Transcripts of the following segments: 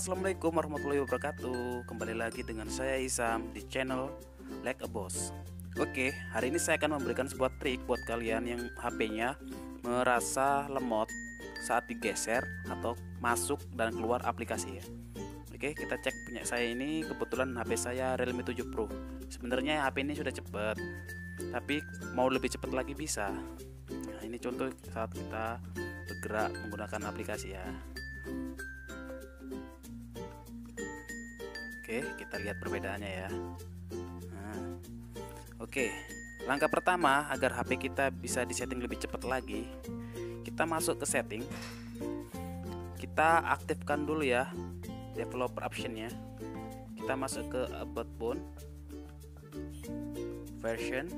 assalamualaikum warahmatullahi wabarakatuh. Kembali lagi dengan saya Isam di channel Like a Boss. Oke, hari ini saya akan memberikan sebuah trik buat kalian yang HP-nya merasa lemot saat digeser atau masuk dan keluar aplikasi ya. Oke, kita cek punya saya ini kebetulan HP saya Realme 7 Pro. Sebenarnya HP ini sudah cepat, tapi mau lebih cepat lagi bisa. Nah, ini contoh saat kita bergerak menggunakan aplikasi ya. Oke, kita lihat perbedaannya ya. Nah, oke, langkah pertama agar HP kita bisa disetting lebih cepat lagi, kita masuk ke setting, kita aktifkan dulu ya developer optionnya. Kita masuk ke about phone version.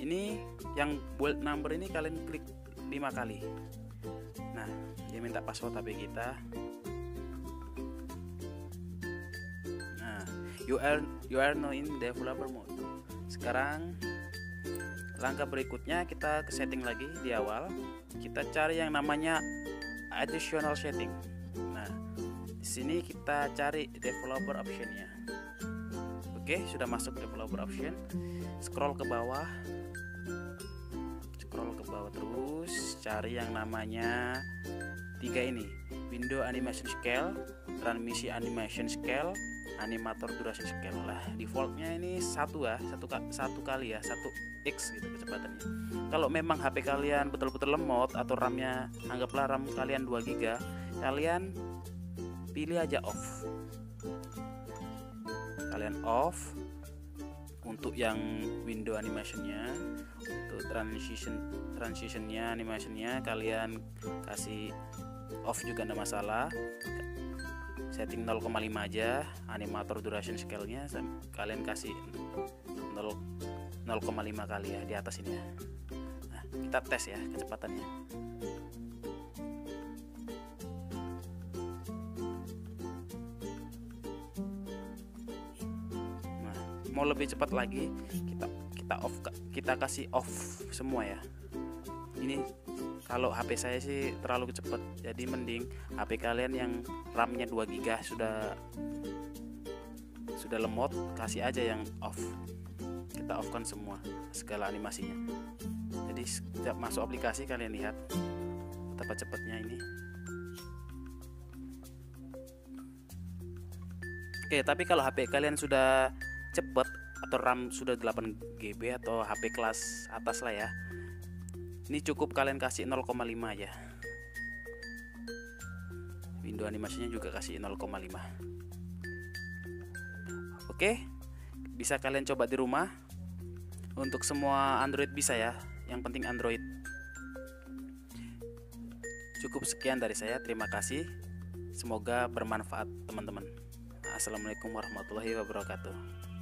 Ini yang build number ini kalian klik 5 kali. Nah, dia minta password HP kita. You are you are now in developer mode. Sekarang langkah berikutnya kita ke setting lagi di awal. Kita cari yang namanya additional setting. Nah di sini kita cari developer optionnya oke sudah masuk developer option. Scroll ke bawah. Scroll ke bawah terus. Cari yang namanya tiga ini. Window animation scale transmisi animation scale animator durasi scale lah. Defaultnya ini satu ya satu satu kali ya satu x gitu kecepatannya. Kalau memang HP kalian betul-betul lemot atau RAM-nya anggaplah RAM kalian 2 GB kalian pilih aja off. Kalian off untuk yang window animationnya untuk transition transitionnya animationnya kalian kasih off juga ada masalah setting 0,5 aja animator duration scale nya kalian kasih 0,5 kali ya di atas ini ya. Nah, kita tes ya kecepatannya. Nah mau lebih cepat lagi kita kita off kita kasih off semua ya. Ini kalau HP saya sih terlalu cepat jadi mending HP kalian yang RAM-nya 2 GB sudah sudah lemot kasih aja yang off. Kita off kan semua segala animasinya. Jadi setiap masuk aplikasi kalian lihat betapa cepatnya ini. Oke tapi kalau HP kalian sudah cepat atau RAM sudah 8 GB atau HP kelas atas lah ya ini cukup kalian kasih 0,5 aja. Window animasinya juga kasih 0,5 oke bisa kalian coba di rumah. Untuk semua Android bisa ya yang penting Android. Cukup sekian dari saya terima kasih. Semoga bermanfaat teman-teman. Assalamualaikum warahmatullahi wabarakatuh